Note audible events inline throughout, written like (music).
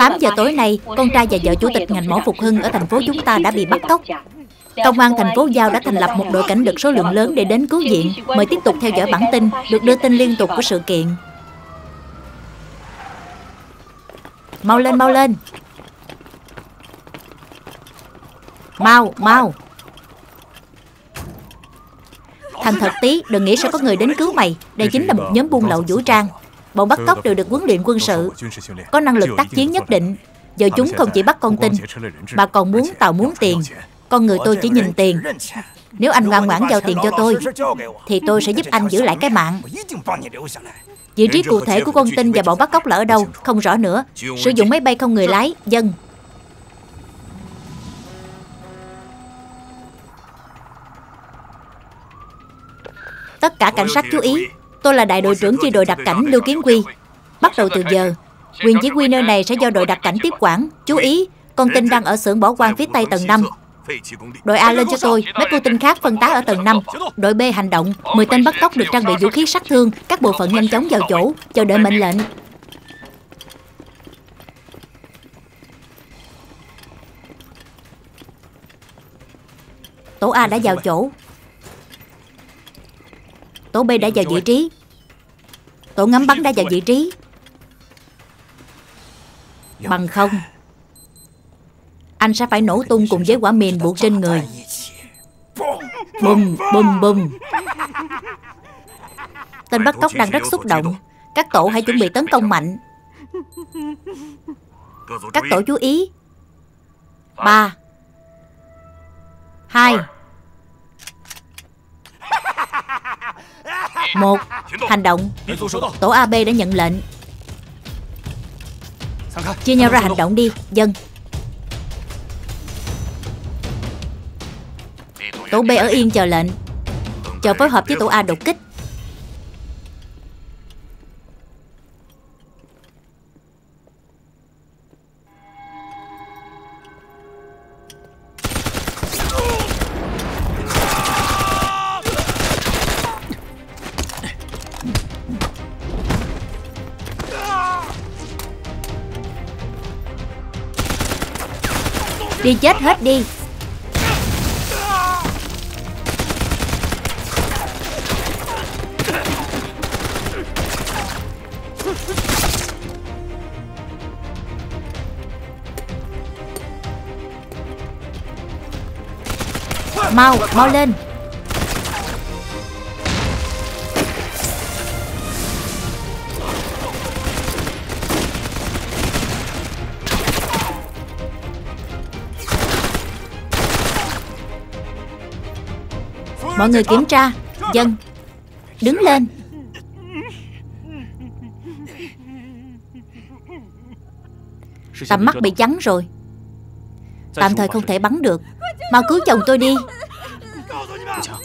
8 giờ tối nay, con trai và vợ chủ tịch ngành mỏ phục hưng ở thành phố chúng ta đã bị bắt cóc. Công an thành phố Giao đã thành lập một đội cảnh lực số lượng lớn để đến cứu viện. Mời tiếp tục theo dõi bản tin, được đưa tin liên tục của sự kiện. Mau lên, mau lên. Mau, mau. Thành thật tí, đừng nghĩ sẽ có người đến cứu mày. Đây chính là một nhóm buôn lậu vũ trang. Bọn bắt cóc đều được huấn luyện quân sự, có năng lực tác chiến nhất định. Giờ chúng không chỉ bắt con tin, mà còn muốn tàu muốn tiền. Con người tôi chỉ nhìn tiền. Nếu anh ngoan ngoãn giao tiền cho tôi, thì tôi sẽ giúp anh giữ lại cái mạng. Vị trí cụ thể của con tin và bọn bắt cóc là ở đâu, không. rõ nữa. Sử dụng máy bay không người lái, dân. Tất cả cảnh sát chú ý, tôi là đại đội trưởng chi đội đặc cảnh Lưu Kiến Quy. Bắt đầu từ giờ, quyền chỉ huy nơi này sẽ do đội đặc cảnh tiếp quản. Chú ý, con tin đang ở xưởng bỏ quan phía tây tầng 5. Đội A lên cho tôi, mấy cô tinh khác phân tán ở tầng 5. Đội B hành động, 10 tên bắt cóc được trang bị vũ khí sát thương, các bộ phận nhanh chóng vào chỗ, chờ đợi mệnh lệnh. Tổ A đã vào chỗ, Tổ B đã vào vị trí. Tổ ngắm bắn đã vào vị trí. Bằng không, Anh sẽ phải nổ tung cùng với quả mìn buộc trên người. Bùm bùm bùm. Tên bắt cóc đang rất xúc động. Các tổ hãy chuẩn bị tấn công mạnh. Các tổ chú ý. Ba, hai Một Hành động. Tổ AB đã nhận lệnh. Chia nhau ra hành động đi. Dân. Tổ B ở yên chờ lệnh. Chờ phối hợp với tổ A đột kích Đi chết hết đi. Mau, mau lên. Mọi người kiểm tra. Dân, Đứng lên. Tầm mắt bị trắng rồi. Tạm thời không thể bắn được. Mau cứu chồng tôi đi.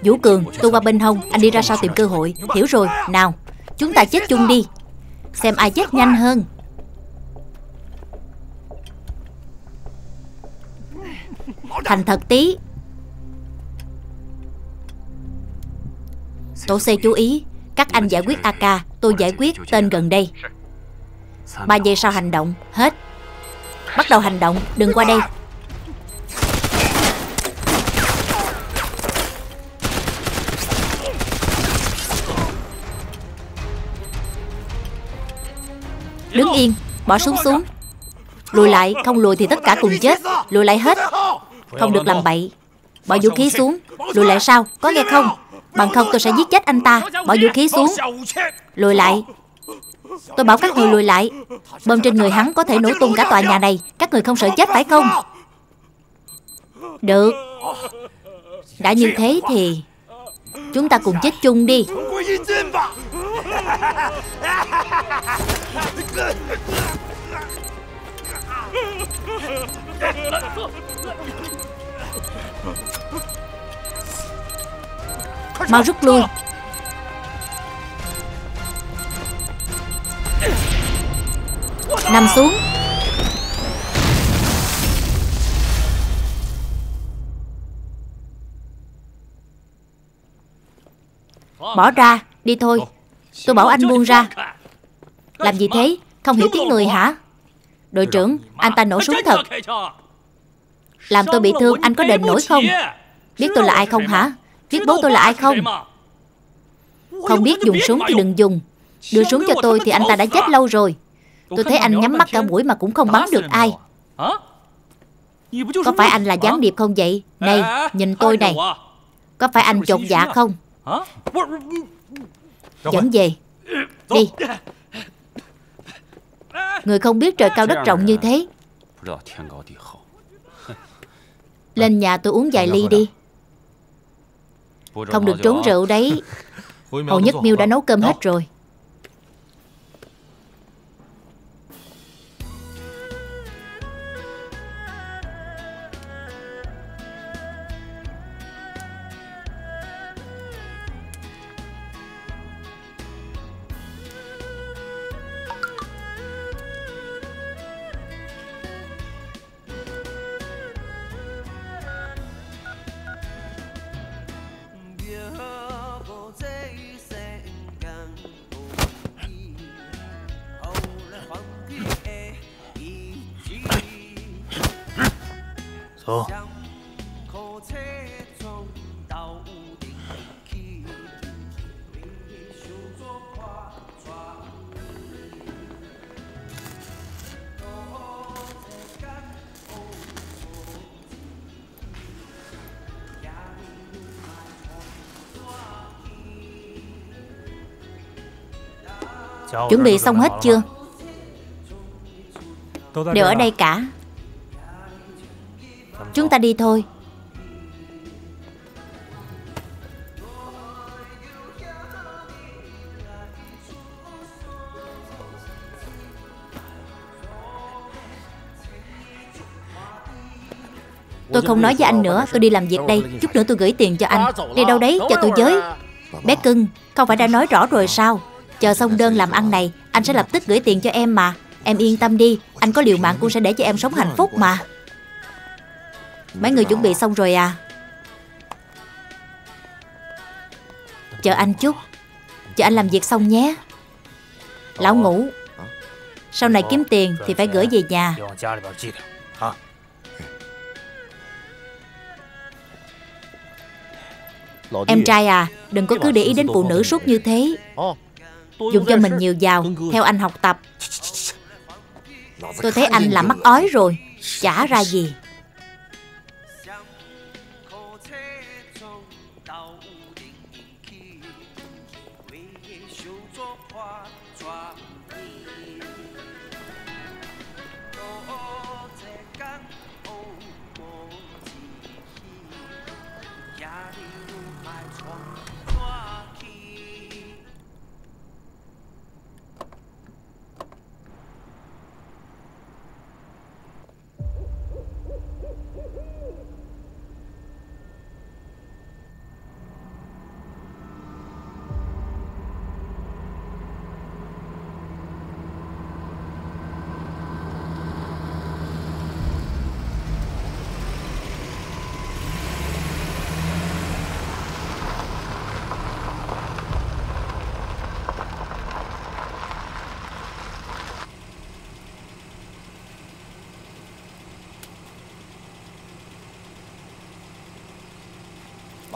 Vũ Cường, tôi qua bên hông. Anh đi ra sau tìm cơ hội. Hiểu rồi. Nào, Chúng ta chết chung đi. Xem ai chết nhanh hơn. Thành thật tí. Tổ C chú ý, Các anh giải quyết AK Tôi giải quyết tên gần đây. Ba giây sau hành động, Hết. Bắt đầu hành động, Đừng qua đây. Đứng yên, Bỏ súng xuống. Lùi lại, Không lùi thì tất cả cùng chết. Lùi lại hết. Không được làm bậy. Bỏ vũ khí xuống. Lùi lại sao? Có nghe không? Bằng không tôi sẽ giết chết anh ta. Bỏ vũ khí xuống. Lùi lại. Tôi bảo các người lùi lại. Bơm trên người hắn có thể nổ tung cả tòa nhà này. Các người không sợ chết phải không? Được. Đã như thế thì Chúng ta cùng chết chung đi. Mau rút lui. Nằm xuống. Bỏ ra, Đi thôi. Tôi bảo anh buông ra. Làm gì thế? Không hiểu tiếng người hả? Đội trưởng, Anh ta nổ súng thật. Làm tôi bị thương, anh có đền nổi không? Biết tôi là ai không hả? Biết bố tôi là ai không? Không biết dùng súng thì đừng dùng Đưa súng cho tôi thì anh ta đã chết lâu rồi. Tôi thấy anh nhắm mắt cả mũi mà cũng không bắn được ai. Có phải anh là gián điệp không vậy? Này nhìn tôi này. Có phải anh chột dạ không? Dẫn về. Đi. Người không biết trời cao đất rộng như thế. Lên nhà tôi uống vài ly đi Không được trốn rượu đấy. (laughs) Hồ Nhất Miêu đã nấu cơm hết rồi Chuẩn bị xong hết chưa? Đều ở đây cả Chúng ta đi thôi. Tôi không nói với anh nữa, Tôi đi làm việc đây. Chút nữa tôi gửi tiền cho anh. Đi đâu đấy? Cho tôi với. Bé cưng Không phải đã nói rõ rồi sao? Chờ xong đơn làm ăn này, Anh sẽ lập tức gửi tiền cho em mà. Em yên tâm đi, Anh có liều mạng cũng sẽ để cho em sống hạnh phúc mà. Mấy người chuẩn bị xong rồi à? Chờ anh chút. Chờ anh làm việc xong nhé. Lão ngủ. Sau này kiếm tiền thì phải gửi về nhà. Em trai à Đừng có cứ để ý đến phụ nữ suốt như thế. Dùng cho mình nhiều vào Theo anh học tập. Tôi thấy anh là mắt ói rồi. Chả ra gì.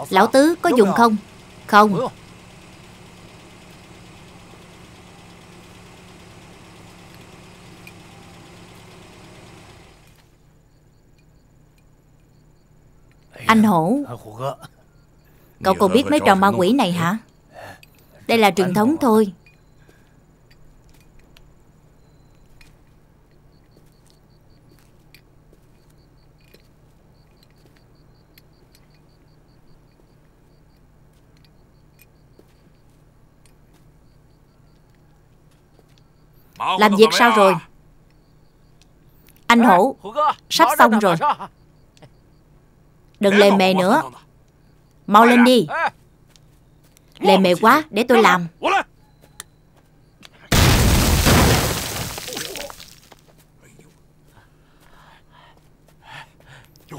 Lão Tứ có dùng không? Không. Anh Hổ Cậu còn biết mấy trò ma quỷ này hả? Đây là truyền thống thôi Làm việc sao rồi? Anh Hổ Sắp xong rồi. Đừng lề mề nữa. Mau lên đi. Lề mề quá để tôi làm.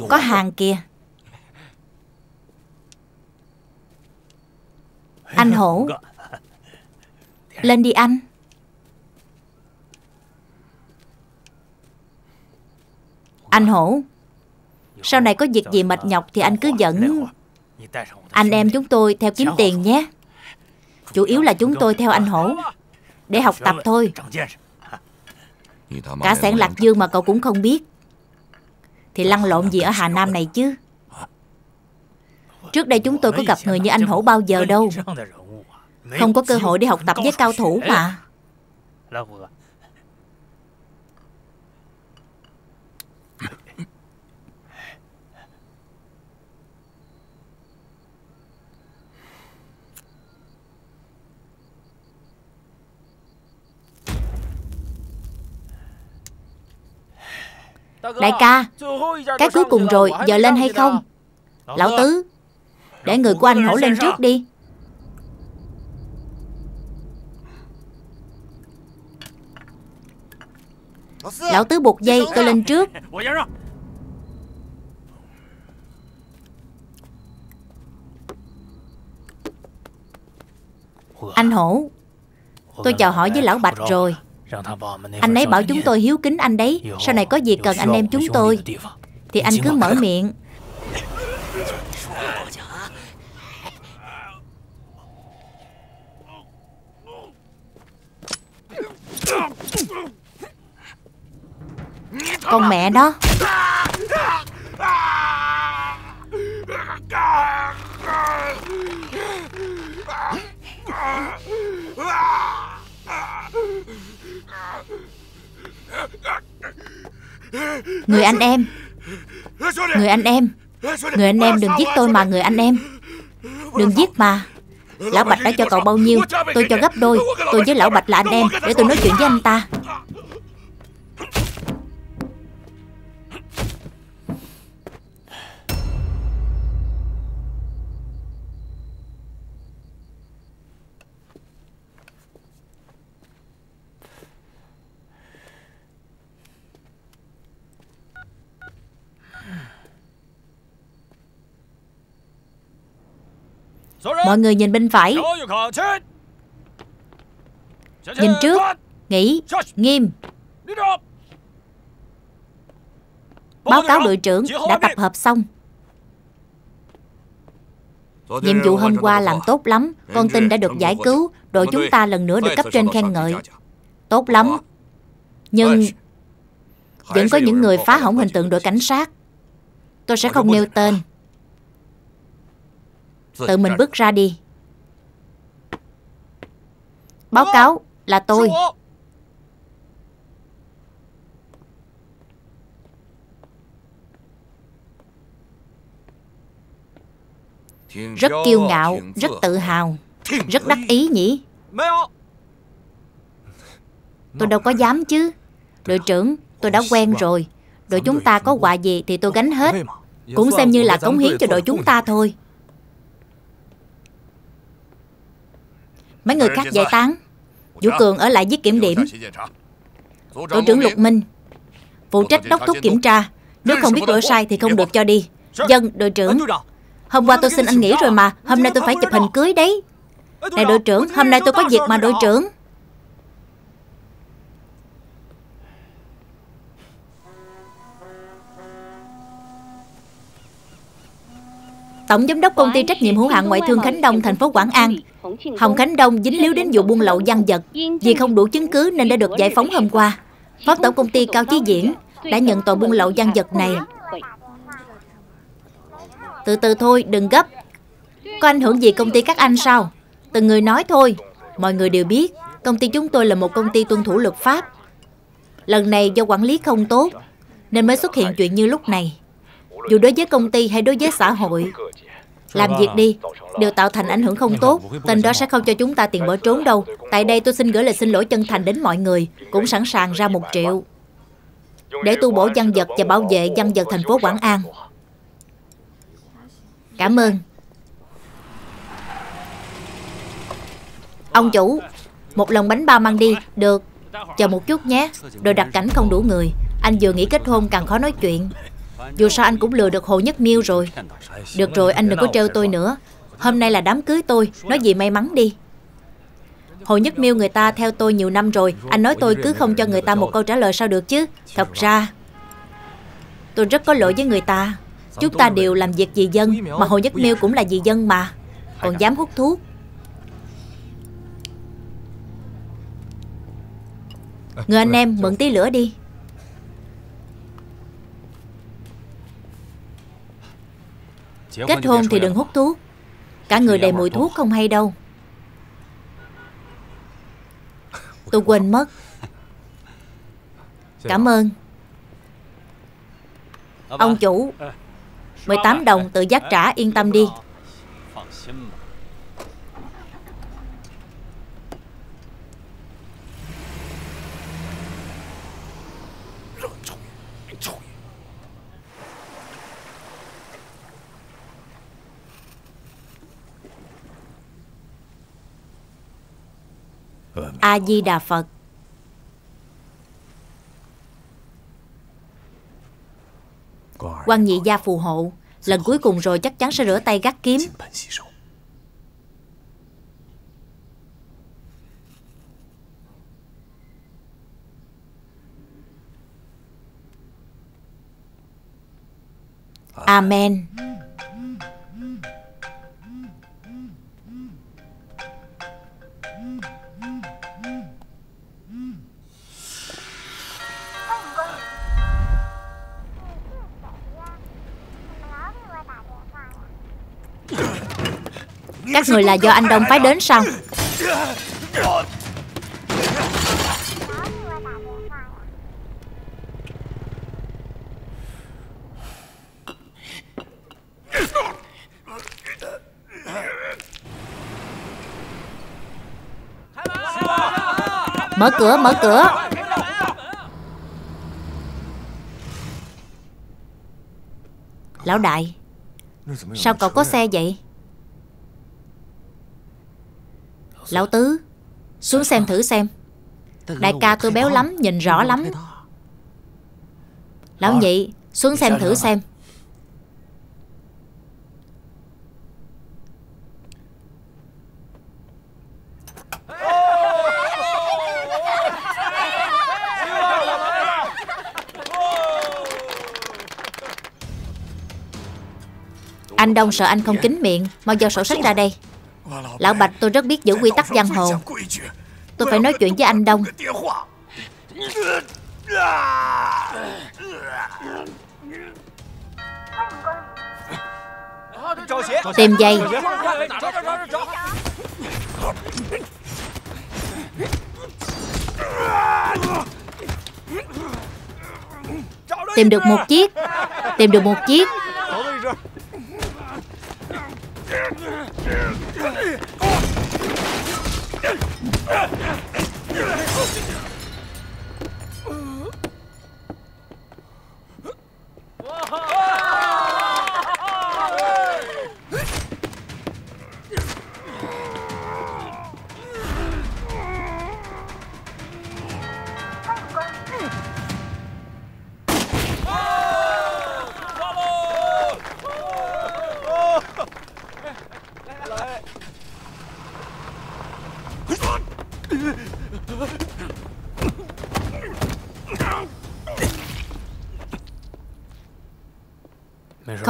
Có hàng kìa. Anh Hổ Lên đi anh Anh Hổ, Sau này có việc gì mệt nhọc thì anh cứ dẫn Anh em chúng tôi theo kiếm tiền nhé. Chủ yếu là chúng tôi theo anh Hổ, Để học tập thôi. Cả sẻn Lạc Dương mà cậu cũng không biết. Thì lăn lộn gì ở Hà Nam này chứ? Trước đây chúng tôi có gặp người như anh Hổ bao giờ đâu. Không có cơ hội để học tập với cao thủ mà. Đại ca Cái cuối cùng rồi Giờ lên hay không? Lão Tứ Để người của anh hổ lên trước đi. Lão Tứ buộc dây tôi lên trước. (laughs) Anh Hổ Tôi chào hỏi với Lão Bạch rồi anh ấy bảo chúng tôi hiếu kính anh đấy. Sau này có gì cần anh em chúng tôi. Thì anh cứ mở miệng. Con mẹ đó (laughs) Người anh em. Người anh em. Người anh em đừng giết tôi mà, người anh em. Đừng giết mà. Lão Bạch đã cho cậu bao nhiêu? Tôi cho gấp đôi. Tôi với Lão Bạch là anh em, Để tôi nói chuyện với anh ta. Mọi người nhìn bên phải. Nhìn trước. Nghĩ. Nghiêm. Báo cáo đội trưởng đã tập hợp xong. Nhiệm vụ hôm qua làm tốt lắm. Con tin đã được giải cứu. Đội chúng ta lần nữa được cấp trên khen ngợi. Tốt lắm. Nhưng Vẫn có những người phá hỏng hình tượng đội cảnh sát. Tôi sẽ không nêu tên Tự mình bước ra đi. Báo cáo là tôi. Rất kiêu ngạo, rất tự hào Rất đắc ý. nhỉ? Tôi đâu có dám chứ. Đội trưởng, tôi đã quen rồi. Đội chúng ta có quà gì thì tôi gánh hết. Cũng xem như là cống hiến cho đội chúng ta thôi Mấy người khác giải tán. Vũ Cường ở lại viết kiểm điểm. Đội trưởng Lục Minh Phụ trách đốc thúc kiểm tra. Nếu không biết lỗi sai thì không được cho đi. Dân, đội trưởng Hôm qua tôi xin anh nghỉ rồi mà Hôm nay tôi phải chụp hình cưới đấy Này đội trưởng, hôm nay tôi có việc mà đội trưởng Tổng giám đốc công ty trách nhiệm hữu hạn ngoại thương Khánh Đông, thành phố Quảng An. Hồng Khánh Đông dính líu đến vụ buôn lậu gian vật, vì không đủ chứng cứ nên đã được giải phóng hôm qua. Phó tổng công ty Cao Chí Diễn đã nhận tội buôn lậu gian vật này. Từ từ thôi, đừng gấp. Có ảnh hưởng gì công ty các anh sao? Từng người nói thôi. Mọi người đều biết, công ty chúng tôi là một công ty tuân thủ luật pháp. Lần này do quản lý không tốt, nên mới xuất hiện chuyện như lúc này dù đối với công ty hay đối với xã hội. Làm việc đi, đều tạo thành ảnh hưởng không tốt. Tên đó sẽ không cho chúng ta tiền bỏ trốn đâu. Tại đây tôi xin gửi lời xin lỗi chân thành đến mọi người, cũng sẵn sàng ra một triệu. Để tu bổ văn vật và bảo vệ văn vật thành phố Quảng An. Cảm ơn. Ông chủ, một lần bánh bao mang đi, được. Chờ một chút nhé, đồ đặt cảnh không đủ người. Anh vừa nghĩ kết hôn càng khó nói chuyện. Dù sao anh cũng lừa được Hồ Nhất Miêu rồi. Được rồi, anh đừng có trêu tôi nữa. Hôm nay là đám cưới tôi, Nói gì may mắn đi. Hồ Nhất Miêu người ta theo tôi nhiều năm rồi, Anh nói tôi cứ không cho người ta một câu trả lời sao được chứ? Thật ra, Tôi rất có lỗi với người ta. Chúng ta đều làm việc vì dân, Mà Hồ Nhất Miêu cũng là vì dân mà. Còn dám hút thuốc. Người anh em, mượn tí lửa đi. Kết hôn thì đừng hút thuốc. Cả người đầy mùi thuốc. không hay đâu. Tôi quên mất. Cảm ơn. Ông chủ 18 đồng tự giác trả yên tâm đi A Di Đà Phật. Quan nhị gia phù hộ lần cuối cùng rồi chắc chắn sẽ rửa tay gắt kiếm. Amen Các người là do anh Đông phái đến sao? Mở cửa, mở cửa. Lão đại Sao cậu có xe vậy Lão Tứ Xuống xem thử xem. Đại ca tôi béo lắm Nhìn rõ lắm. Lão nhị Xuống xem thử xem. Anh Đông sợ anh không kín miệng Mau giao sổ sách ra đây Lão Bạch, tôi rất biết giữ quy tắc giang hồ. Tôi phải nói chuyện với anh Đông. Tìm giày. Tìm được một chiếc. Tìm được một chiếc.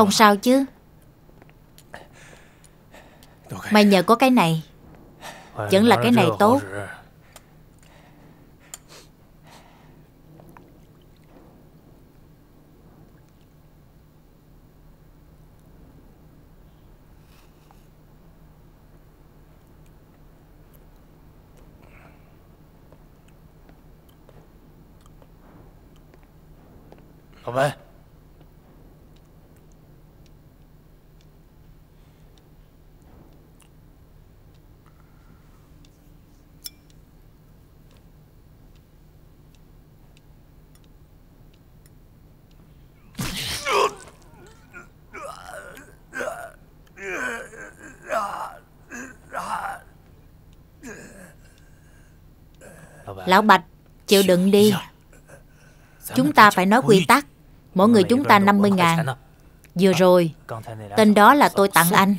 Không sao chứ? May nhờ có cái này Vẫn là cái này tốt. Lão Văn Lão Bạch Chịu đựng đi. Chúng ta phải nói quy tắc. Mỗi người chúng ta 50 ngàn. Vừa rồi Tên đó là tôi tặng anh.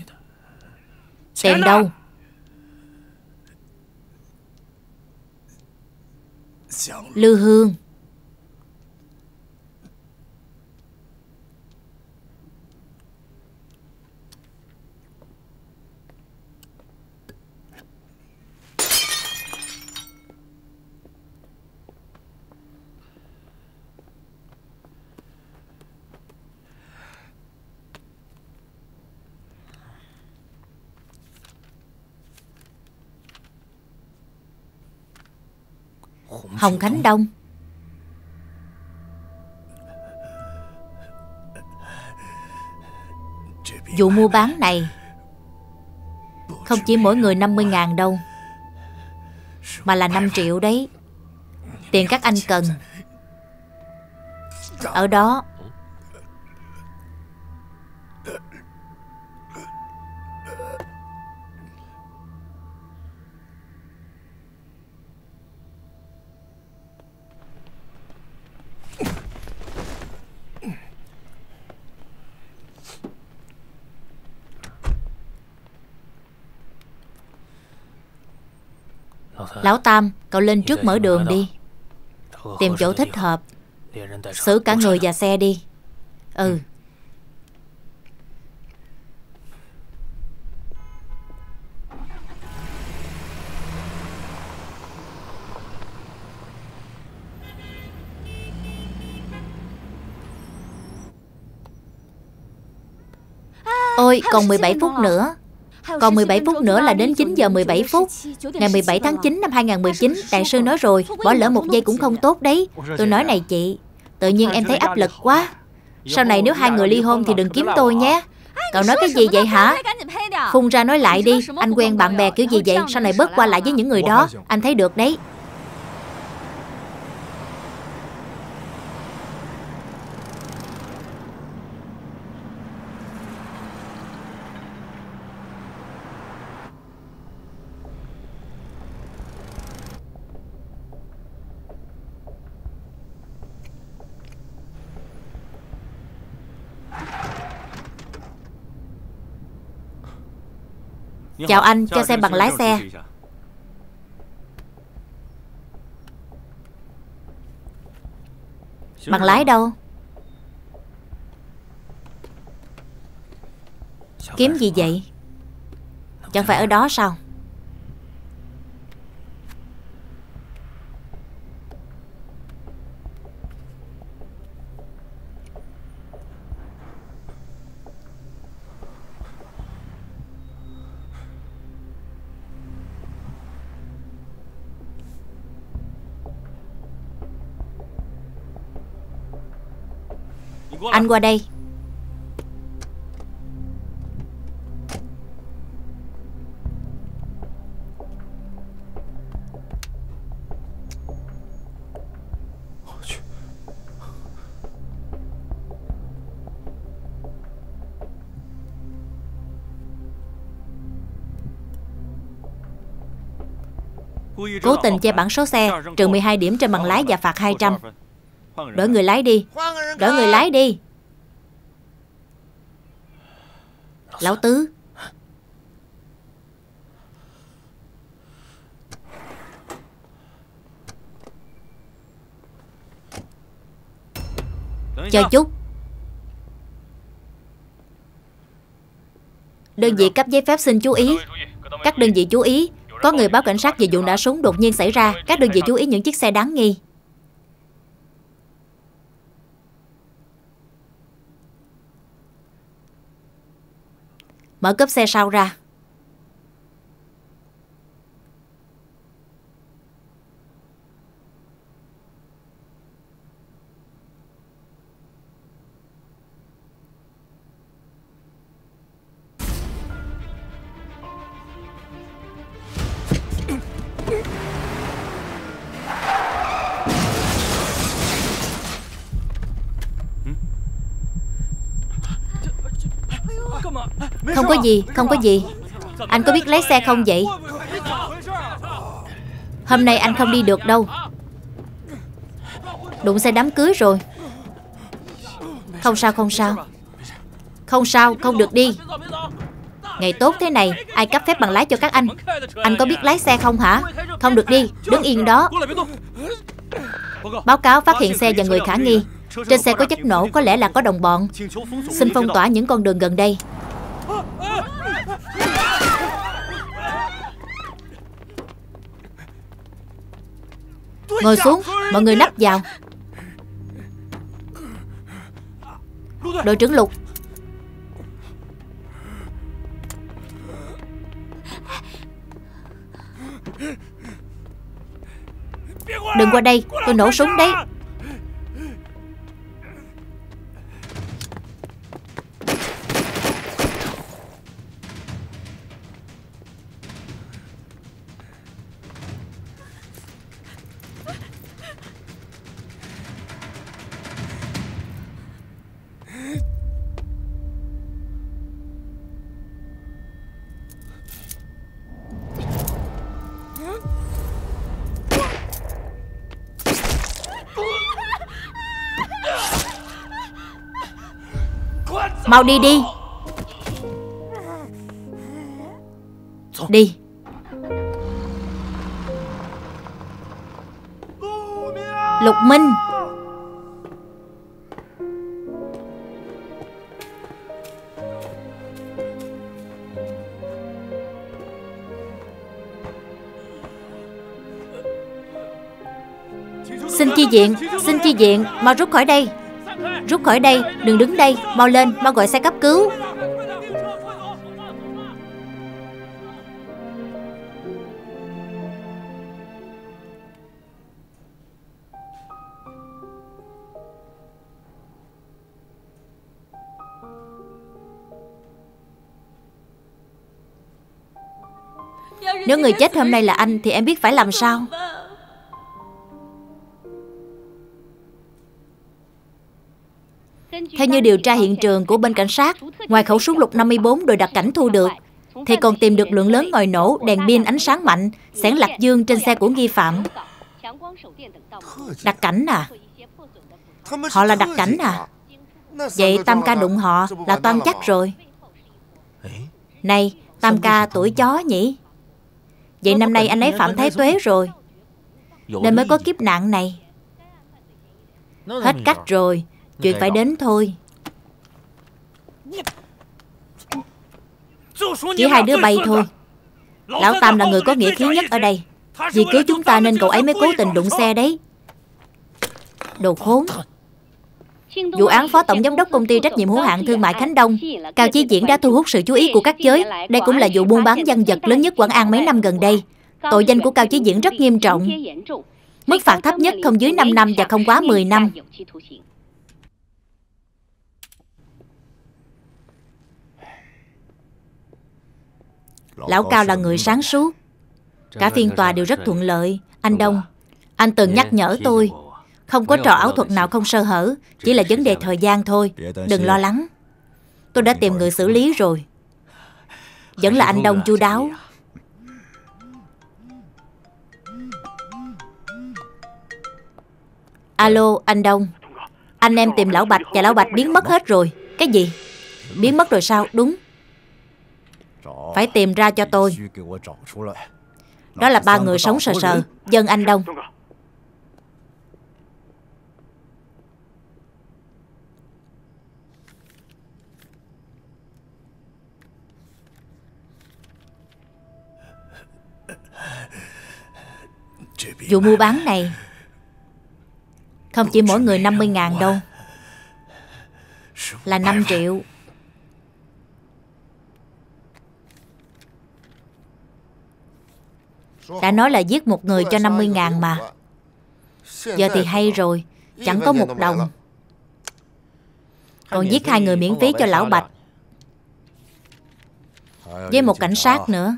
Tiền đâu? Lư Hương Hồng Khánh Đông. Vụ mua bán này Không chỉ mỗi người 50 ngàn đâu Mà là 5 triệu đấy. Tiền các anh cần. Ở đó Lão Tam, cậu lên trước mở đường đi. Tìm chỗ thích hợp. Xử cả người và xe đi. Ừ. Ôi, còn 17 phút nữa còn 17 phút nữa là đến 9 giờ 17 phút Ngày 17 tháng 9 năm 2019 Đại sư nói rồi Bỏ lỡ một giây cũng không tốt đấy Tôi nói này chị Tự nhiên em thấy áp lực quá Sau này nếu hai người ly hôn thì đừng kiếm tôi nhé Cậu nói cái gì vậy hả Phun ra nói lại đi Anh quen bạn bè kiểu gì vậy Sau này bớt qua lại với những người đó Anh thấy được đấy Chào anh, cho xem bằng lái xe. Bằng lái đâu? Kiếm gì vậy? Chẳng phải ở đó sao Anh qua đây. Cố tình che bản số xe Trừ 12 điểm trên bằng lái và phạt 200 Đổi người lái đi. Đổi người lái đi. Lão Tứ. Chờ chút. Đơn vị cấp giấy phép xin chú ý. Các đơn vị chú ý. Có người báo cảnh sát về vụ nã súng đột nhiên xảy ra. Các đơn vị chú ý những chiếc xe đáng nghi Mở cốp xe sau ra. Gì, không có gì. Anh có biết lái xe không vậy? Hôm nay anh không đi được đâu. Đụng xe đám cưới rồi. Không sao, không sao. Không sao, không được đi. Ngày tốt thế này Ai cấp phép bằng lái cho các anh? Anh có biết lái xe không hả? Không được đi, đứng yên đó. Báo cáo phát hiện xe và người khả nghi. Trên xe có chất nổ có lẽ là có đồng bọn. Xin phong tỏa những con đường gần đây. Ngồi xuống Mọi người nắp vào. Đội trưởng Lục. Đừng Đừng qua đây Tôi nổ súng đấy Mau đi đi. Đi. Lục Minh. Xin chi diện Xin chi diện Mau rút khỏi đây. Rút khỏi đây, Đừng đứng đây, Mau lên, Mau gọi xe cấp cứu. Nếu người chết hôm nay là anh, Thì em biết phải làm sao? Theo như điều tra hiện trường của bên cảnh sát, ngoài khẩu súng lục 54 đội đặc cảnh thu được, thì còn tìm được lượng lớn ngòi nổ, đèn pin ánh sáng mạnh, xẻng lạc dương trên xe của nghi phạm. Đặc cảnh à? Họ là đặc cảnh à? Vậy Tam ca đụng họ là toan chắc rồi. Này, Tam ca tuổi chó nhỉ? Vậy năm nay anh ấy phạm thái tuế rồi. Nên mới có kiếp nạn này. Hết cách rồi, Chuyện phải đến thôi. Chỉ hai đứa bay thôi. Lão Tam là người có nghĩa khí nhất ở đây. Vì cứu chúng ta nên cậu ấy mới cố tình đụng xe đấy. Đồ khốn. Vụ án phó tổng giám đốc công ty trách nhiệm hữu hạn thương mại Khánh Đông Cao Chí Diễn đã thu hút sự chú ý của các giới. Đây cũng là vụ buôn bán dân vật lớn nhất Quảng An mấy năm gần đây. Tội danh của Cao Chí Diễn rất nghiêm trọng. Mức phạt thấp nhất không dưới 5 năm và không quá 10 năm Lão Cao là người sáng suốt. Cả phiên tòa đều rất thuận lợi. Anh Đông Anh từng nhắc nhở tôi Không có trò ảo thuật nào không sơ hở Chỉ là vấn đề thời gian thôi. Đừng lo lắng. Tôi đã tìm người xử lý rồi. Vẫn là anh Đông chu đáo. Alo anh Đông. Anh em tìm Lão Bạch và Lão Bạch biến mất hết rồi. Cái gì? Biến mất rồi sao? Đúng phải tìm ra cho tôi. Đó là ba người sống sờ sờ, Dân Anh Đông. Vụ mua bán này Không chỉ mỗi người 50 ngàn đâu, Là 5 triệu. Đã nói là giết một người cho 50 ngàn mà. Giờ thì hay rồi Chẳng có một đồng. Còn giết hai người miễn phí cho lão Bạch. Với một cảnh sát nữa.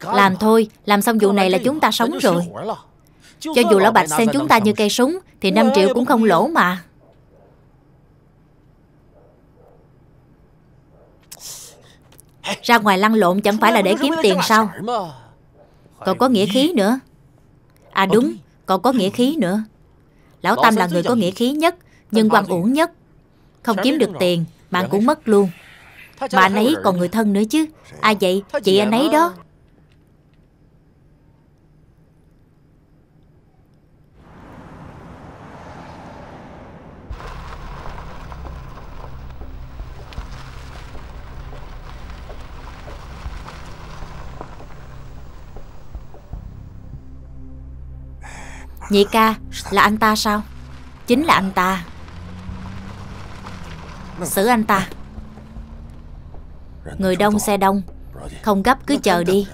Làm thôi Làm xong vụ này là chúng ta sống rồi. Cho dù lão Bạch xem chúng ta như cây súng Thì 5 triệu cũng không lỗ mà Ra ngoài lăn lộn chẳng phải là để kiếm tiền sao? Cậu có nghĩa khí nữa. À đúng, cậu có nghĩa khí nữa. Lão Tam là người có nghĩa khí nhất, Nhưng quan uổng nhất. Không kiếm được tiền Bạn cũng mất luôn. Mà anh ấy còn người thân nữa chứ. Ai vậy? Chị anh ấy đó. Nhị ca, Là anh ta sao? Chính là anh ta. Xử anh ta. Người đông xe đông. Không gấp, cứ chờ đi.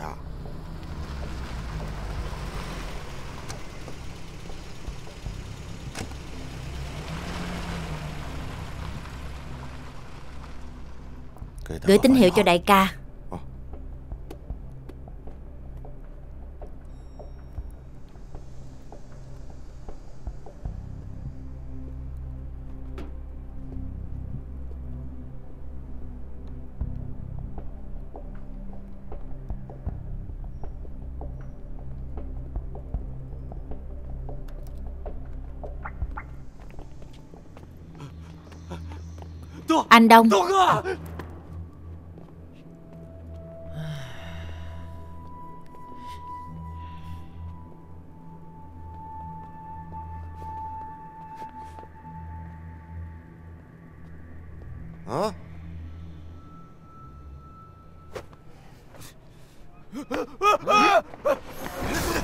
Gửi tín hiệu cho đại ca. Anh Đông.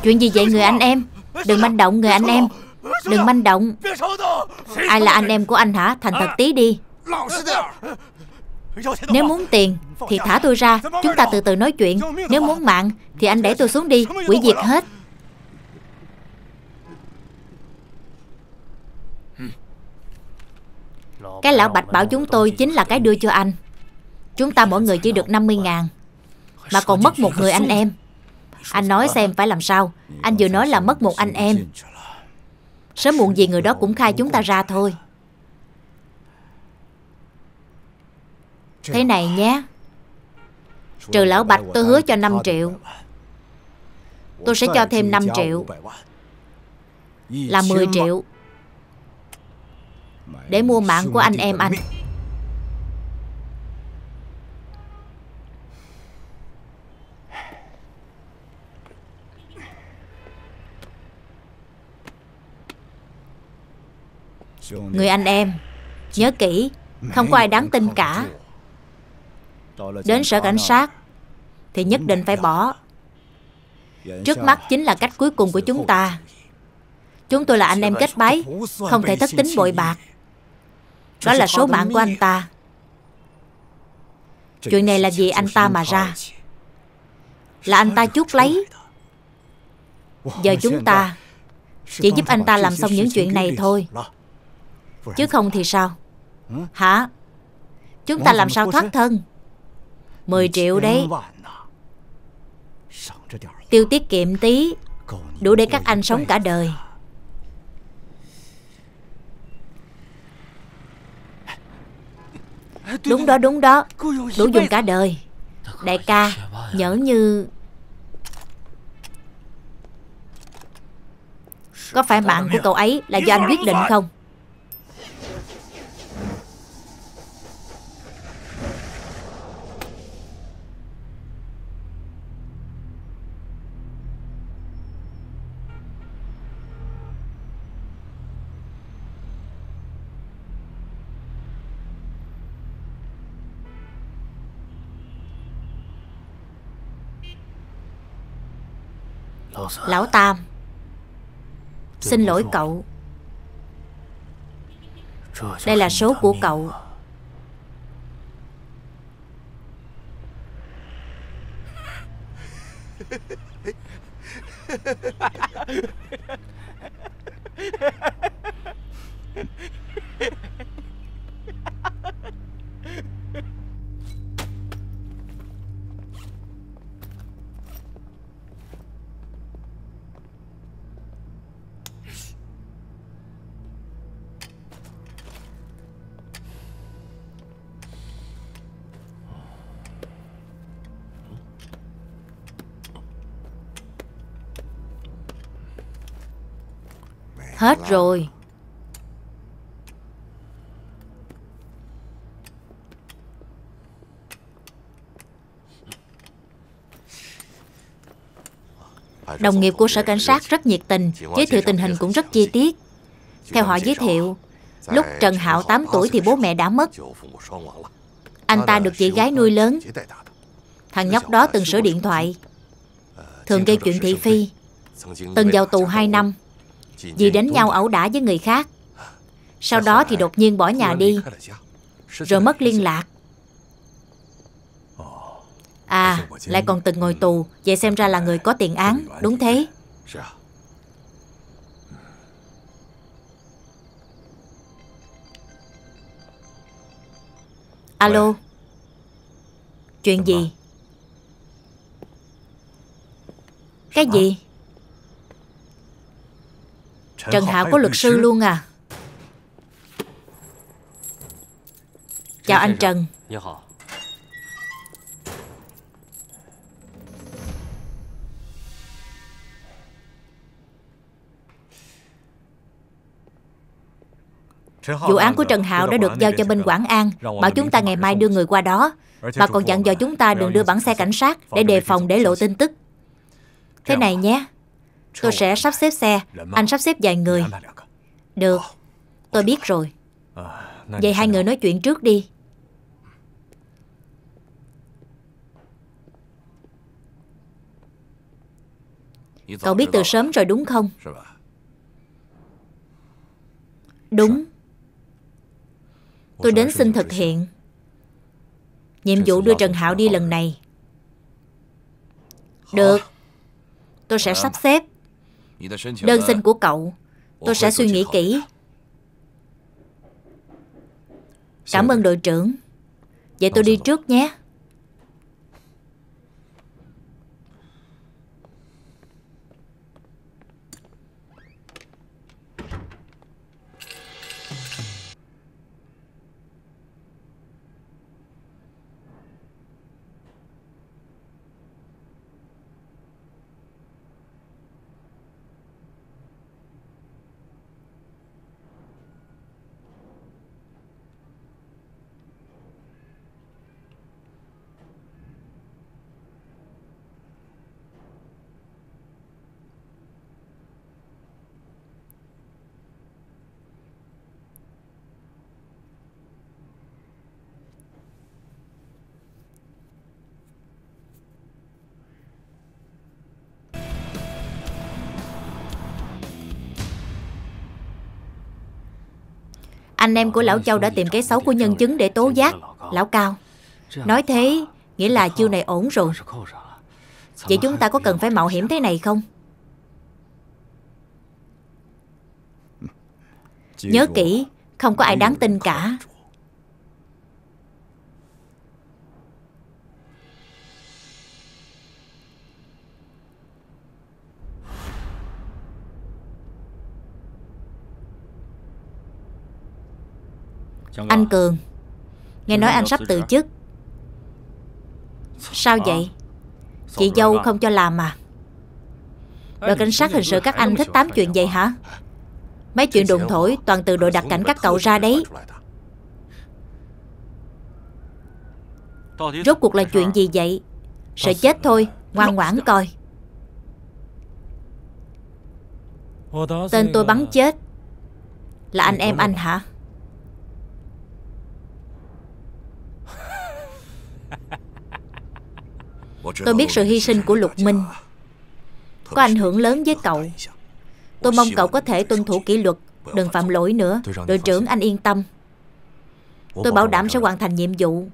Chuyện gì vậy người anh em? Đừng manh động người anh em. Đừng manh động. Ai là anh em của anh hả? Thành thật tí đi Nếu muốn tiền Thì thả tôi ra. Chúng ta từ từ nói chuyện. Nếu muốn mạng Thì anh để tôi xuống đi. Quỷ diệt hết. Cái lão bạch bảo chúng tôi Chính là cái đưa cho anh. Chúng ta mỗi người chỉ được 50 ngàn. Mà còn mất một người anh em. Anh nói xem phải làm sao. Anh vừa nói là mất một anh em. Sớm muộn gì người đó cũng khai chúng ta ra thôi Thế này nhé. Trừ lão Bạch tôi hứa cho 5 triệu. Tôi sẽ cho thêm 5 triệu. Là 10 triệu. Để mua mạng của anh em anh. Người anh em Nhớ kỹ Không có ai đáng tin cả Đến sở cảnh sát Thì nhất định phải bỏ. Trước mắt chính là cách cuối cùng của chúng ta. Chúng tôi là anh em kết bái Không thể thất tính bội bạc. Đó là số mạng của anh ta. Chuyện này là vì anh ta mà ra. Là anh ta chuốt lấy. Giờ chúng ta Chỉ giúp anh ta làm xong những chuyện này thôi. Chứ không thì sao? Hả? Chúng ta làm sao thoát thân 10 triệu đấy. Tiêu tiết kiệm tí Đủ để các anh sống cả đời. Đúng đó đúng đó. Đủ dùng cả đời. Đại ca Nhỡ như Có phải mạng của cậu ấy là do anh quyết định không Lão Tam Xin lỗi cậu. Đây là số của cậu Hết rồi. Đồng nghiệp của sở cảnh sát rất nhiệt tình. Giới thiệu tình hình cũng rất chi tiết. Theo họ giới thiệu Lúc Trần Hạo 8 tuổi thì bố mẹ đã mất. Anh ta được chị gái nuôi lớn. Thằng nhóc đó từng sửa điện thoại. Thường gây chuyện thị phi. Từng vào tù 2 năm vì đánh nhau ẩu đả với người khác. Sau đó thì đột nhiên bỏ nhà đi Rồi mất liên lạc. À, lại còn từng ngồi tù. Vậy xem ra là người có tiền án. Đúng thế. Alo. Chuyện gì? Cái gì Trần Hạo có luật sư luôn à. Chào anh Trần. Vụ án của Trần Hạo đã được giao cho bên Quảng An Bảo chúng ta ngày mai đưa người qua đó Bà còn dặn dò chúng ta đừng đưa bản xe cảnh sát Để đề phòng để lộ tin tức. Thế này nhé Tôi sẽ sắp xếp xe. Anh sắp xếp vài người. Được. Tôi biết rồi. Vậy hai người nói chuyện trước đi. Cậu biết từ sớm rồi đúng không? Đúng. Tôi đến xin thực hiện. Nhiệm vụ đưa Trần Hạo đi lần này. Được. Tôi sẽ sắp xếp Đơn xin của cậu Tôi sẽ suy nghĩ kỹ. Cảm ơn đội trưởng. Vậy tôi đi trước nhé Anh em của Lão Châu đã tìm cái xấu của nhân chứng để tố giác. Lão Cao, Nói thế Nghĩa là chiêu này ổn rồi. Vậy chúng ta có cần phải mạo hiểm thế này không? Nhớ kỹ, Không có ai đáng tin cả. Anh Cường. Nghe nói anh sắp từ chức. Sao vậy? Chị dâu không cho làm à? Đội cảnh sát hình sự các anh thích tám chuyện vậy hả? Mấy chuyện đồn thổi Toàn từ đội đặc cảnh các cậu ra đấy. Rốt cuộc là chuyện gì vậy? Sợ chết thôi Ngoan ngoãn coi. Tên tôi bắn chết. Là anh em anh hả Tôi biết sự hy sinh của Lục Minh. Có ảnh hưởng lớn với cậu. Tôi mong cậu có thể tuân thủ kỷ luật. Đừng phạm lỗi nữa. Đội trưởng anh yên tâm. Tôi bảo đảm sẽ hoàn thành nhiệm vụ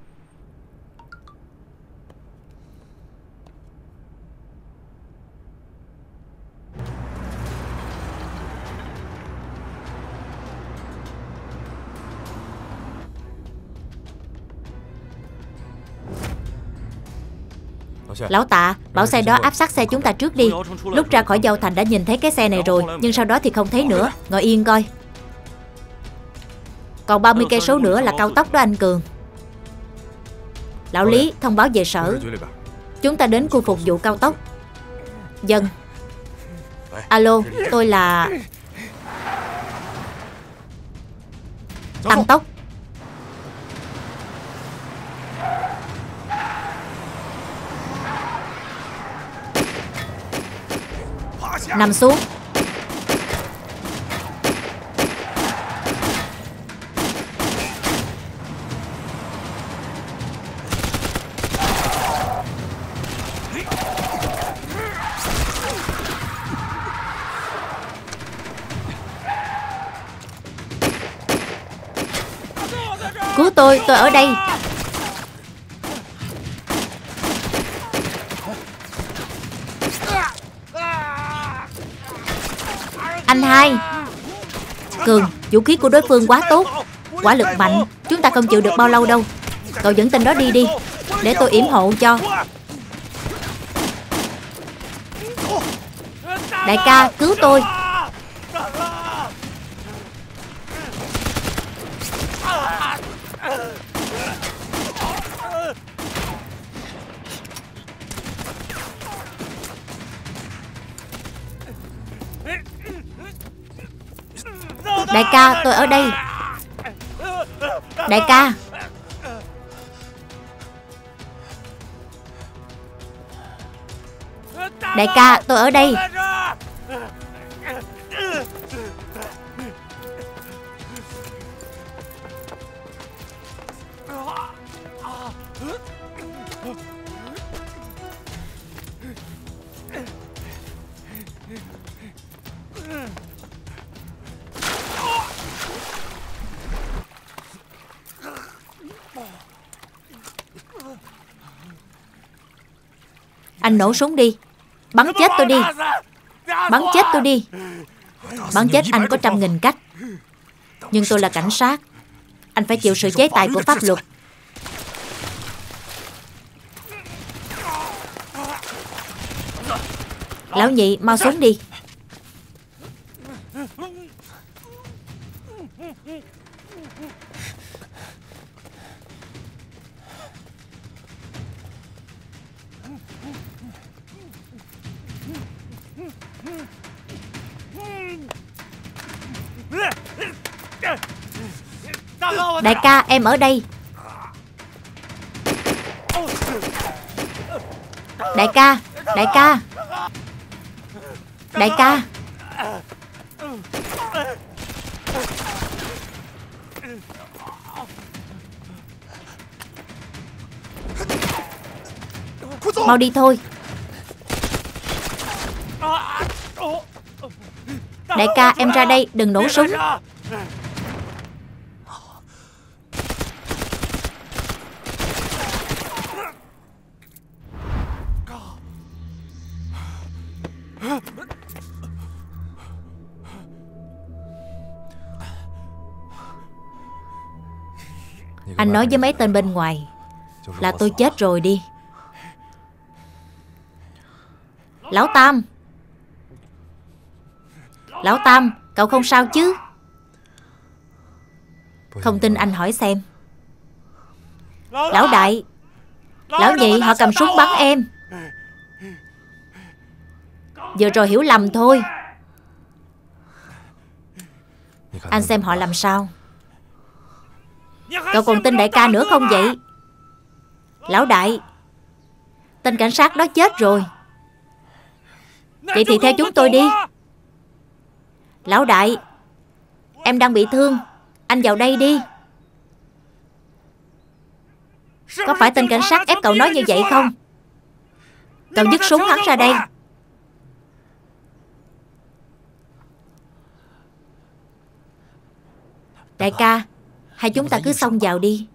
Lão tạ, bảo xe đó áp sát xe chúng ta trước đi. Lúc ra khỏi giao thành đã nhìn thấy cái xe này rồi Nhưng sau đó thì không thấy nữa. Ngồi yên coi. Còn 30 cây số nữa là cao tốc đó anh Cường. Lão Lý thông báo về sở. Chúng ta đến khu phục vụ cao tốc. Dân. Alo, tôi là Tăng tốc Nằm xuống. Cứu tôi, tôi ở đây Anh hai. Cường, Vũ khí của đối phương quá tốt Quả lực mạnh. Chúng ta không chịu được bao lâu đâu. Cậu dẫn tên đó đi đi, Để tôi yểm hộ cho. Đại ca, cứu tôi. Ca tôi ở đây. Đại ca. Đại ca tôi ở đây. Anh nổ súng đi. Bắn chết tôi đi. Bắn chết tôi đi. Bắn chết anh có trăm nghìn cách. Nhưng tôi là cảnh sát. Anh phải chịu sự chế tài của pháp luật. Lão nhị, mau xuống đi. Đại ca, em ở đây. Đại ca Đại ca. Đại ca. Mau đi thôi. Đại ca, em ra đây, đừng nổ súng. Anh nói với mấy tên bên ngoài Là tôi chết rồi đi. Lão Tam. Lão Tam, Cậu không sao chứ? Không tin anh hỏi xem. Lão Đại, Lão Nhị, họ cầm súng bắn em. Vừa rồi hiểu lầm thôi. Anh xem họ làm sao. Cậu còn tin đại ca nữa không vậy? Lão đại, Tên cảnh sát đó chết rồi. Vậy thì theo chúng tôi đi. Lão đại, Em đang bị thương. Anh vào đây đi. Có phải tên cảnh sát ép cậu nói như vậy không? Cậu dứt súng hắn ra đây. Đại ca Hai chúng ta cứ xông vào đi.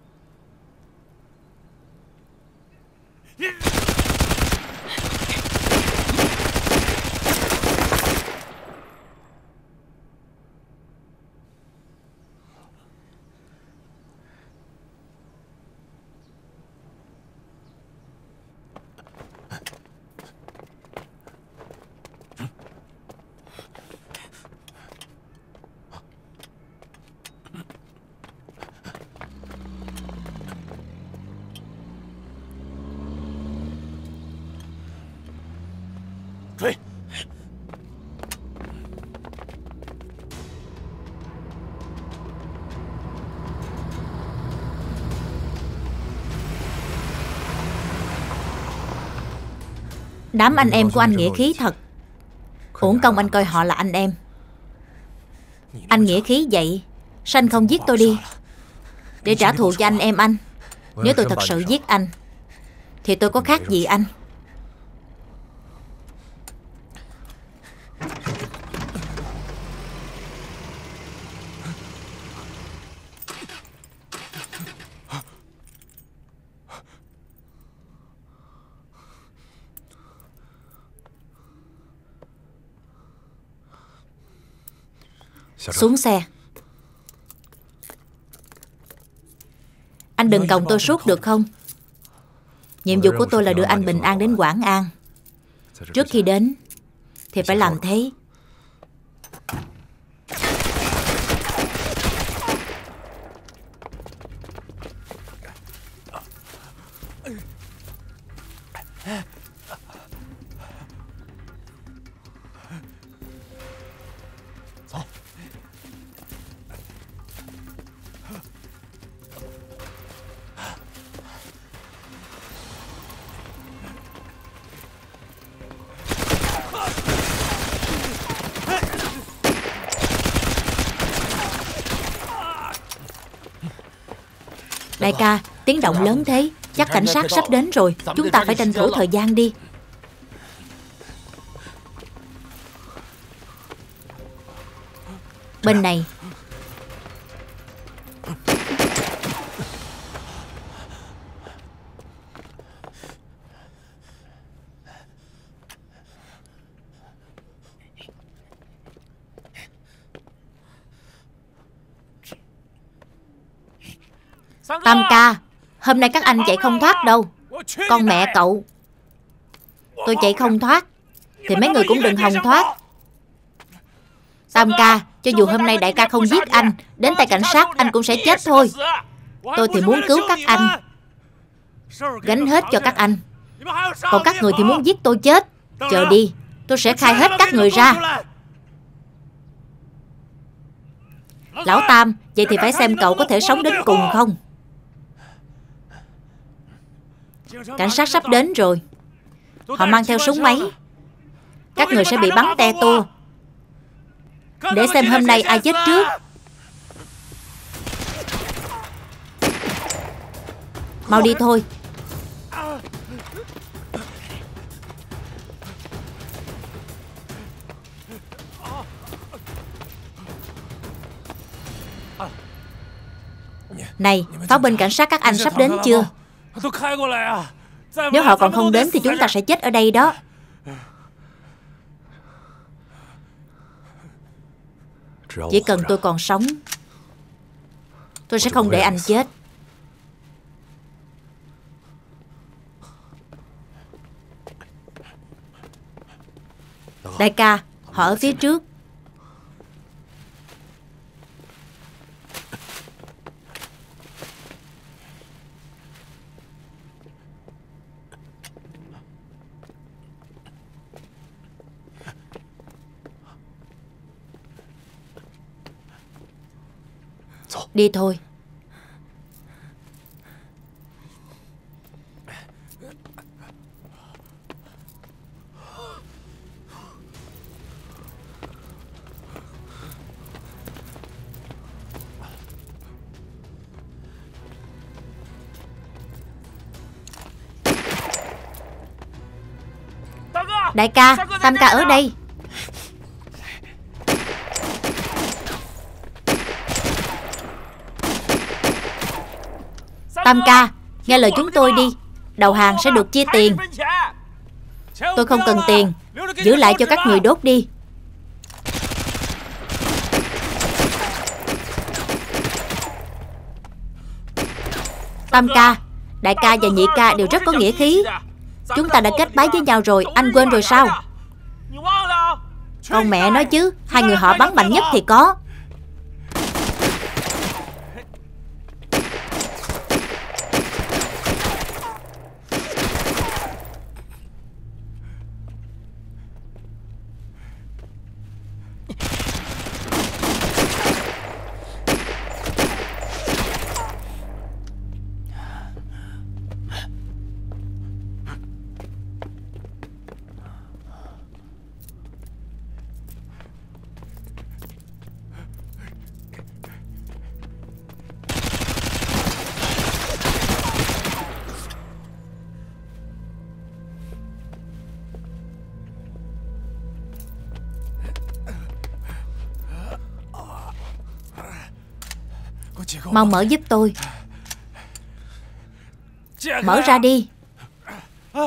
Đám anh em của anh nghĩa khí thật. Uổng công anh coi họ là anh em. Anh nghĩa khí vậy, Sanh không giết tôi đi. Để trả thù cho anh em anh. Nếu tôi thật sự giết anh, Thì tôi có khác gì anh? Xuống xe. Anh đừng còng tôi suốt được không? Nhiệm vụ của tôi là đưa anh bình an đến Quảng An. Trước khi đến Thì phải làm thế động lớn thế. Chắc cảnh sát sắp đến rồi. Chúng ta phải tranh thủ thời gian đi. Bên này. Tam ca. Hôm nay các anh chạy không thoát đâu. Con mẹ cậu. Tôi chạy không thoát. Thì mấy người cũng đừng hòng thoát. Tam ca, Cho dù hôm nay đại ca không giết anh, Đến tay cảnh sát anh cũng sẽ chết thôi. Tôi thì muốn cứu các anh. Gánh hết cho các anh. Còn các người thì muốn giết tôi chết. Chờ đi, Tôi sẽ khai hết các người ra. Lão Tam, Vậy thì phải xem cậu có thể sống đến cùng không? Cảnh sát sắp đến rồi. Họ mang theo súng máy. Các người sẽ bị bắn te tua. Để xem hôm nay ai chết trước. Mau đi thôi. Này, pháo binh cảnh sát các anh sắp đến chưa? Nếu họ còn không đến thì chúng ta sẽ chết ở đây đó. Chỉ cần tôi còn sống Tôi sẽ không để anh chết. Đại ca Họ ở phía trước Đi thôi. Đại ca, Tam ca ở đây Tam ca, nghe lời chúng tôi đi. Đầu hàng sẽ được chia tiền. Tôi không cần tiền. Giữ lại cho các người đốt đi. Tam ca Đại ca và nhị ca đều rất có nghĩa khí. Chúng ta đã kết bái với nhau rồi Anh quên rồi sao? Con mẹ nói chứ Hai người họ bắn mạnh nhất thì có. Mau mở giúp tôi. Mở ra đi. À,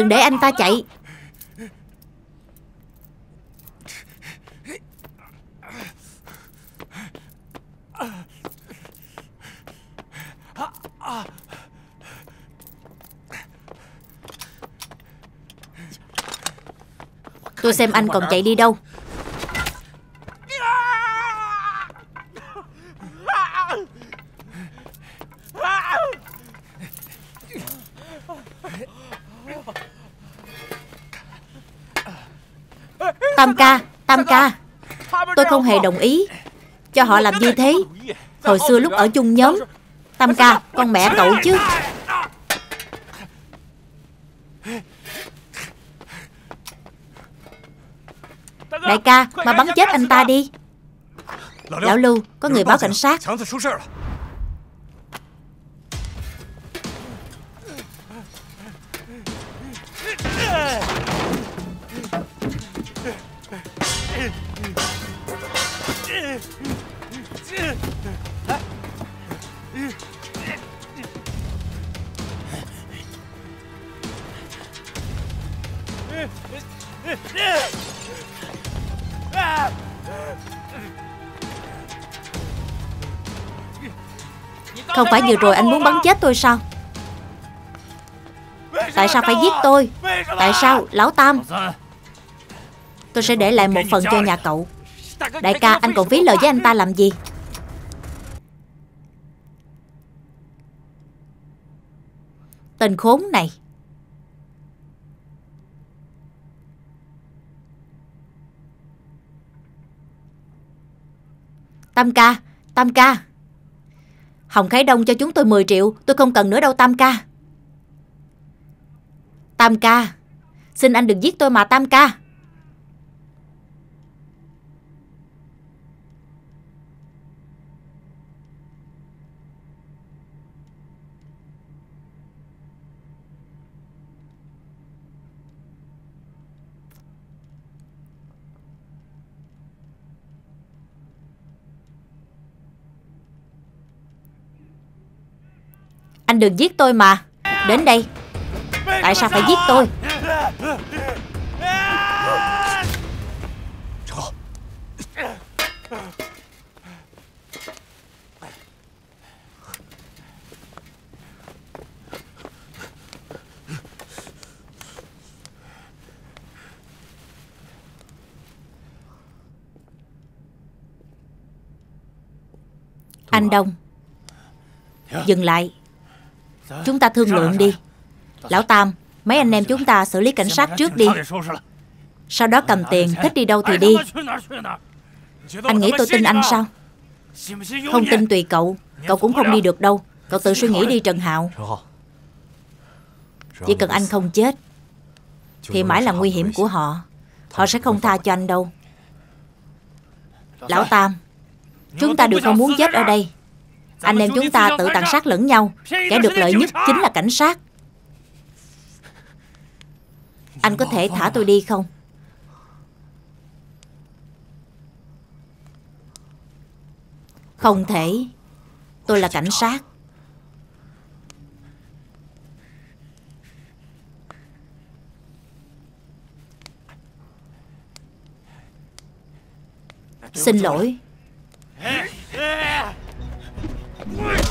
Đừng để anh ta chạy. Tôi xem anh còn chạy đi đâu. Hề đồng ý. Cho họ làm như thế Hồi xưa lúc ở chung nhóm Tam ca, con mẹ cậu chứ. Đại ca, mà bắn chết anh ta đi. Lão Lưu, có người báo cảnh sát. Không phải vừa rồi anh muốn bắn chết tôi sao? Tại sao phải giết tôi? Tại sao, Lão Tam? Tôi sẽ để lại một phần cho nhà cậu. Đại ca, anh còn phí lời với anh ta làm gì? Tên khốn này. Tam ca Tam ca. Hồng Khải Đông cho chúng tôi 10 triệu, Tôi không cần nữa đâu, Tam ca. Tam ca, Xin anh đừng giết tôi mà, Tam ca. Anh đừng giết tôi mà. Đến đây. Tại sao phải giết tôi? Anh Đông, Dừng lại. Chúng ta thương lượng đi. Lão Tam, Mấy anh em chúng ta xử lý cảnh sát trước đi. Sau đó cầm tiền, Thích đi đâu thì đi. Anh nghĩ tôi tin anh sao? Không tin tùy cậu. Cậu cũng không đi được đâu. Cậu tự suy nghĩ đi, Trần Hạo. Chỉ cần anh không chết, Thì mãi là nguy hiểm của họ. Họ sẽ không tha cho anh đâu. Lão Tam, Chúng ta đều không muốn chết ở đây. Anh em chúng ta tự tàn sát lẫn nhau. Kẻ được lợi nhất chính là cảnh sát. Anh có thể thả tôi đi không? Không thể. Tôi là cảnh sát. Xin lỗi Yeah!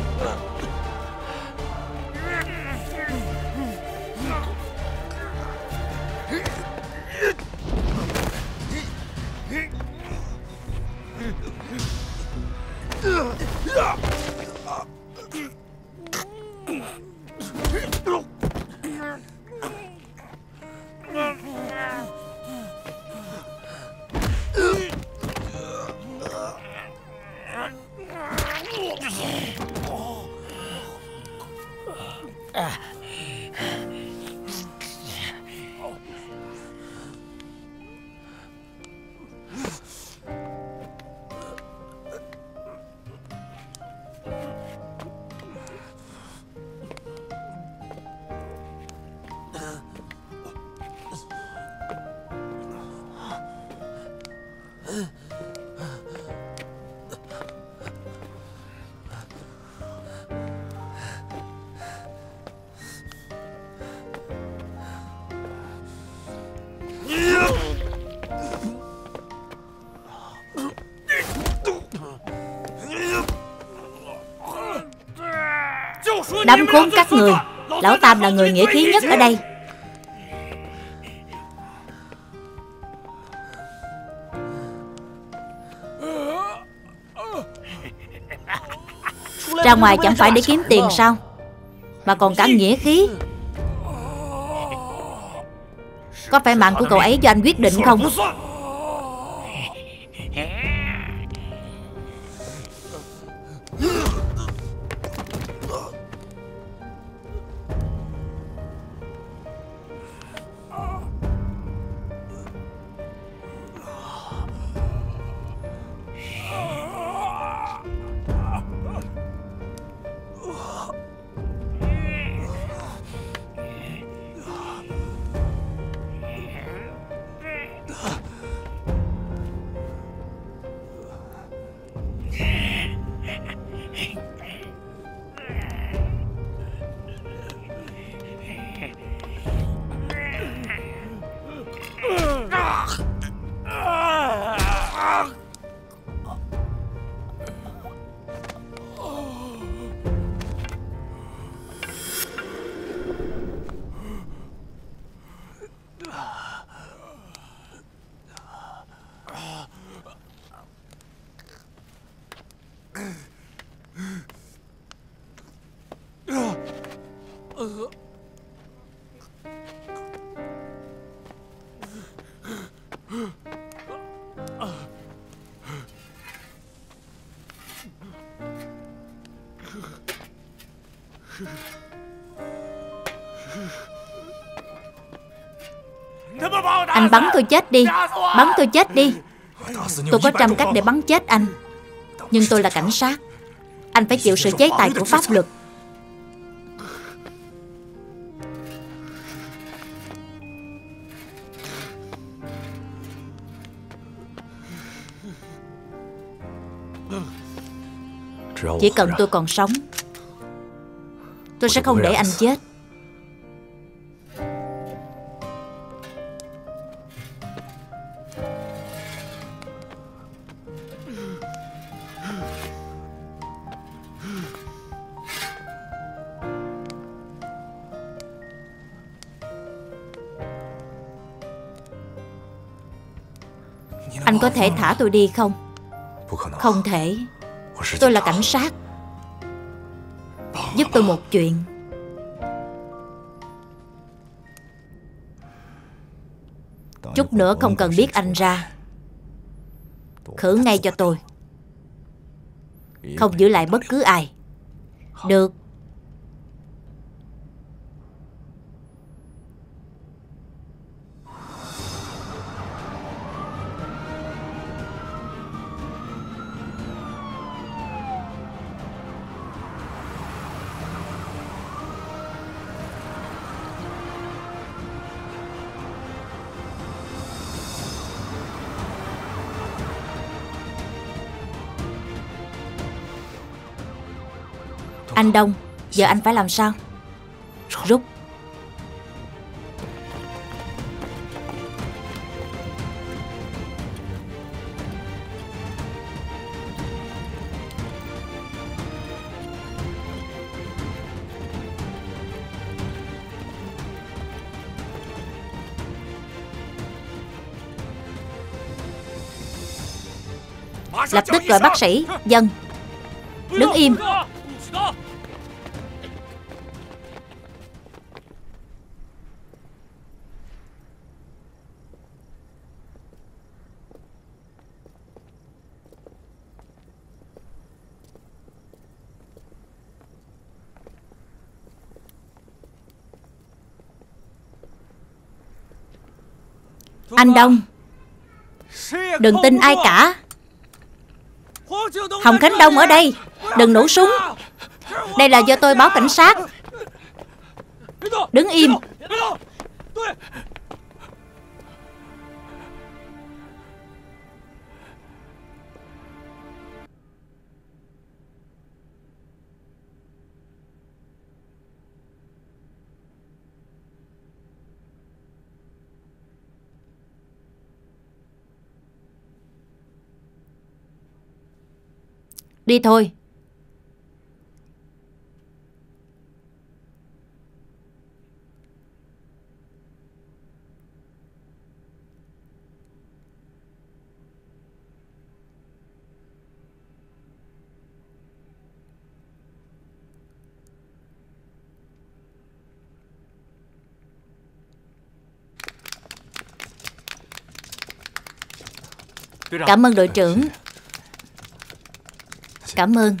Đám khốn các người. Lão Tam là người nghĩa khí nhất ở đây. Ra ngoài chẳng phải để kiếm tiền sao? Mà còn cả nghĩa khí. Có phải mạng của cậu ấy do anh quyết định không? Anh bắn tôi chết đi. Bắn tôi chết đi. Tôi có trăm cách để bắn chết anh. Nhưng tôi là cảnh sát. Anh phải chịu sự chế tài của pháp luật. Chỉ cần tôi còn sống Tôi sẽ không để anh chết. Anh có thể thả tôi đi không? Không thể. Tôi là cảnh sát tôi một chuyện. Chút nữa không cần biết anh ra. Khử ngay cho tôi. Không giữ lại bất cứ ai. Được Anh Đông. Giờ anh phải làm sao? Rút. Lập tức gọi bác sĩ. Dân. Đứng im. Anh Đông. Đừng tin ai cả. Hồng Khánh Đông ở đây. Đừng nổ súng. Đây là do tôi báo cảnh sát. Đứng im. Đi thôi. Cảm ơn đội trưởng Cảm ơn.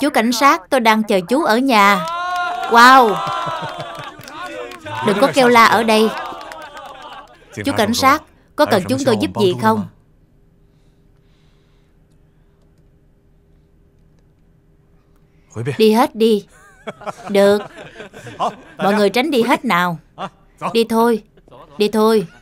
Chú cảnh sát, tôi đang chờ chú ở nhà. Wow! Đừng có kêu la ở đây. Chú cảnh sát Có cần chúng tôi giúp gì không? Đi hết đi. Được. (laughs) Mọi người tránh đi hết nào. Đi thôi. Đi thôi (laughs)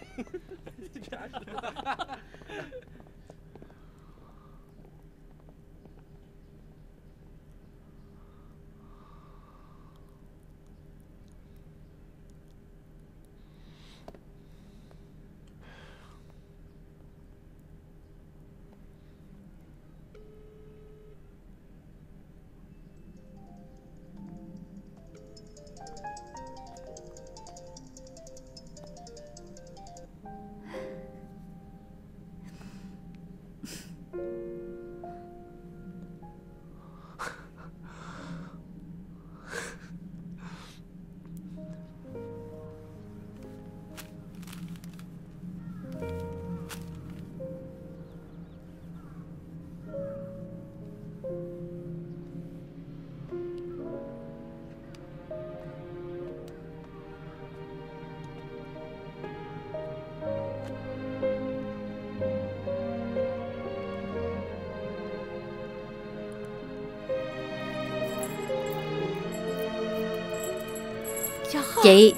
Chị,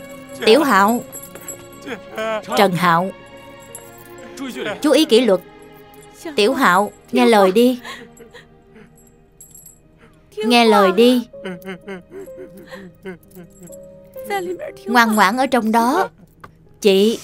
Tiểu Hạo. Trần Hạo. Chú ý kỷ luật. Tiểu Hạo, Nghe lời đi. Nghe lời đi. Ngoan ngoãn ở trong đó. Chị